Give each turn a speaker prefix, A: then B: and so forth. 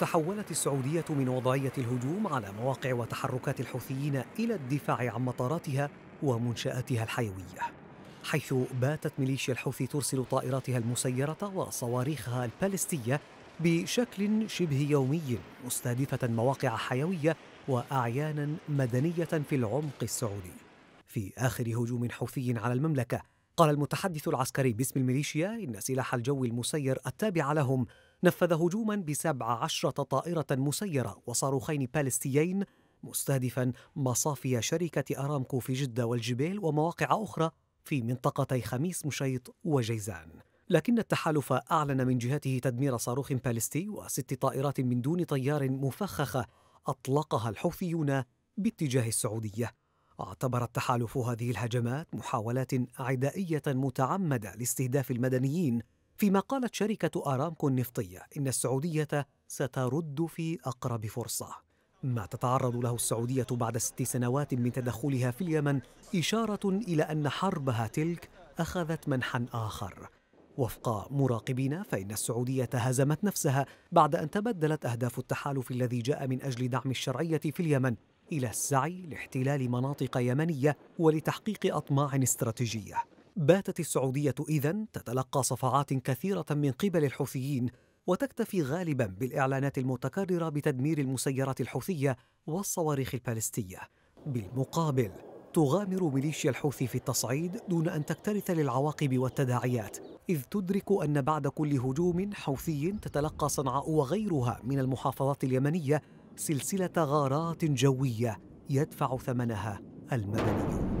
A: تحولت السعودية من وضعية الهجوم على مواقع وتحركات الحوثيين إلى الدفاع عن مطاراتها ومنشآتها الحيوية حيث باتت ميليشيا الحوثي ترسل طائراتها المسيرة وصواريخها البالستية بشكل شبه يومي مستهدفة مواقع حيوية وأعيانا مدنية في العمق السعودي. في آخر هجوم حوثي على المملكة قال المتحدث العسكري باسم الميليشيا إن سلاح الجو المسير التابع لهم نفذ هجوما بسبع عشرة طائرة مسيرة وصاروخين بالستيين مستهدفا مصافي شركة أرامكو في جدة والجبيل ومواقع أخرى في منطقتي خميس مشيط وجيزان. لكن التحالف أعلن من جهته تدمير صاروخ بالستي وست طائرات من دون طيار مفخخة أطلقها الحوثيون باتجاه السعودية. اعتبر التحالف هذه الهجمات محاولات عدائية متعمدة لاستهداف المدنيين فيما قالت شركة آرامكو النفطية إن السعودية سترد في أقرب فرصة. ما تتعرض له السعودية بعد ست سنوات من تدخلها في اليمن إشارة إلى أن حربها تلك أخذت منحا آخر. وفق مراقبين فإن السعودية هزمت نفسها بعد أن تبدلت أهداف التحالف الذي جاء من أجل دعم الشرعية في اليمن إلى السعي لاحتلال مناطق يمنية ولتحقيق أطماع استراتيجية. باتت السعودية إذن تتلقى صفعات كثيرة من قبل الحوثيين وتكتفي غالبا بالإعلانات المتكررة بتدمير المسيرات الحوثية والصواريخ البالستية. بالمقابل تغامر ميليشيا الحوثي في التصعيد دون أن تكترث للعواقب والتداعيات إذ تدرك أن بعد كل هجوم حوثي تتلقى صنعاء وغيرها من المحافظات اليمنية سلسلة غارات جوية يدفع ثمنها المدنيون.